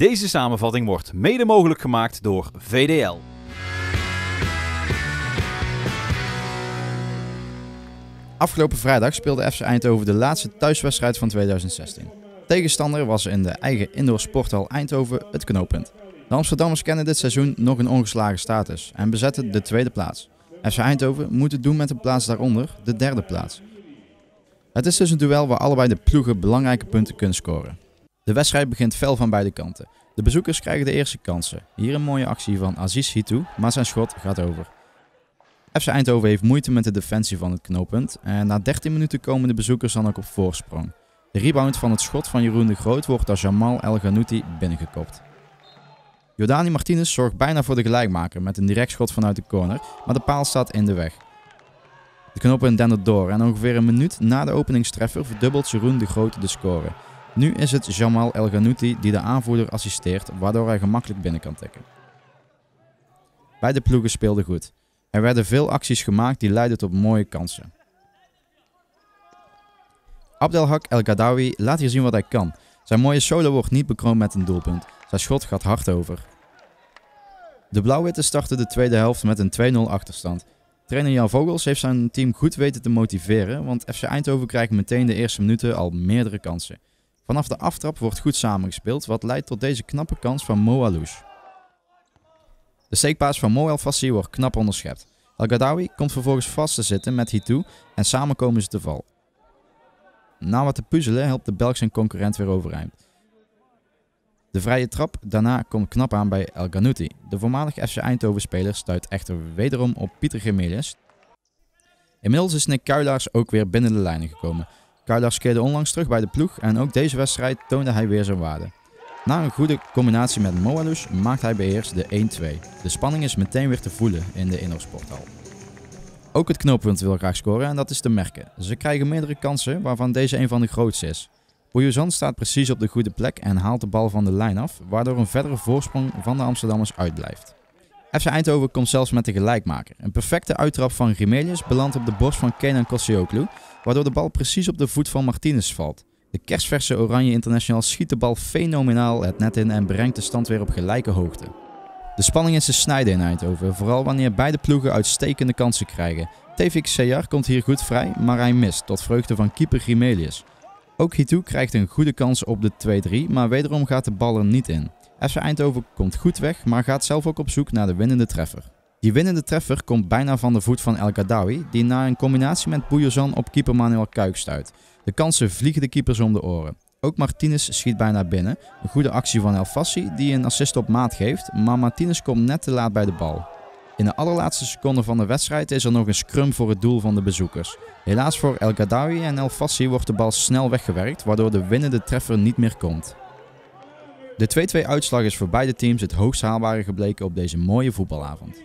Deze samenvatting wordt mede mogelijk gemaakt door VDL. Afgelopen vrijdag speelde FC Eindhoven de laatste thuiswedstrijd van 2016. Tegenstander was in de eigen indoor sporthal Eindhoven het knooppunt. De Amsterdammers kennen dit seizoen nog een ongeslagen status en bezetten de tweede plaats. FC Eindhoven moet het doen met de plaats daaronder, de derde plaats. Het is dus een duel waar allebei de ploegen belangrijke punten kunnen scoren. De wedstrijd begint fel van beide kanten. De bezoekers krijgen de eerste kansen. Hier een mooie actie van Aziz Hitou, maar zijn schot gaat over. FC Eindhoven heeft moeite met de defensie van het knooppunt en na 13 minuten komen de bezoekers dan ook op voorsprong. De rebound van het schot van Jeroen de Groot wordt door Jamal El Ghanouti binnengekopt. Jordani Martinez zorgt bijna voor de gelijkmaker met een direct schot vanuit de corner, maar de paal staat in de weg. De knooppunt dendert door en ongeveer een minuut na de openingstreffer verdubbelt Jeroen de Groot de score. Nu is het Jamal El Ghanouti die de aanvoerder assisteert, waardoor hij gemakkelijk binnen kan tikken. Beide ploegen speelden goed. Er werden veel acties gemaakt die leidden tot mooie kansen. Abdelhak El Gadawi laat hier zien wat hij kan. Zijn mooie solo wordt niet bekroond met een doelpunt. Zijn schot gaat hard over. De Blauw-Witte starten de tweede helft met een 2-0 achterstand. Trainer Jan Vogels heeft zijn team goed weten te motiveren, want FC Eindhoven krijgt meteen de eerste minuten al meerdere kansen. Vanaf de aftrap wordt goed samengespeeld, wat leidt tot deze knappe kans van Mo Alouche. De steekpaas van Mo El Fassi wordt knap onderschept. El Gadawi komt vervolgens vast te zitten met Hitou en samen komen ze te val. Na wat te puzzelen helpt de Belg zijn concurrent weer overeind. De vrije trap daarna komt knap aan bij El Ghanouti. De voormalig FC Eindhoven-speler stuit echter wederom op Pieter Gemelius. Inmiddels is Nick Kuilaars ook weer binnen de lijnen gekomen. Kuilaars keerde onlangs terug bij de ploeg en ook deze wedstrijd toonde hij weer zijn waarde. Na een goede combinatie met Moalus maakt hij beheerst de 1-2. De spanning is meteen weer te voelen in de indoorsporthal. Ook het knooppunt wil graag scoren en dat is te merken. Ze krijgen meerdere kansen, waarvan deze een van de grootste is. Bouyuzan staat precies op de goede plek en haalt de bal van de lijn af, waardoor een verdere voorsprong van de Amsterdammers uitblijft. FC Eindhoven komt zelfs met de gelijkmaker. Een perfecte uittrap van Grimelius belandt op de borst van Kenan Koscioglu, waardoor de bal precies op de voet van Martinez valt. De kerstverse Oranje International schiet de bal fenomenaal het net in en brengt de stand weer op gelijke hoogte. De spanning is te snijden in Eindhoven, vooral wanneer beide ploegen uitstekende kansen krijgen. Tevik Seyar komt hier goed vrij, maar hij mist, tot vreugde van keeper Grimelius. Ook Hitou krijgt een goede kans op de 2-3, maar wederom gaat de bal er niet in. FC Eindhoven komt goed weg, maar gaat zelf ook op zoek naar de winnende treffer. Die winnende treffer komt bijna van de voet van El Gadawi, die na een combinatie met Bouyozan op keeper Manuel Kuik stuit. De kansen vliegen de keepers om de oren. Ook Martinez schiet bijna binnen. Een goede actie van El Fassi die een assist op maat geeft, maar Martinez komt net te laat bij de bal. In de allerlaatste seconde van de wedstrijd is er nog een scrum voor het doel van de bezoekers. Helaas voor El Gadawi en El Fassi wordt de bal snel weggewerkt, waardoor de winnende treffer niet meer komt. De 2-2 uitslag is voor beide teams het hoogst haalbare gebleken op deze mooie voetbalavond.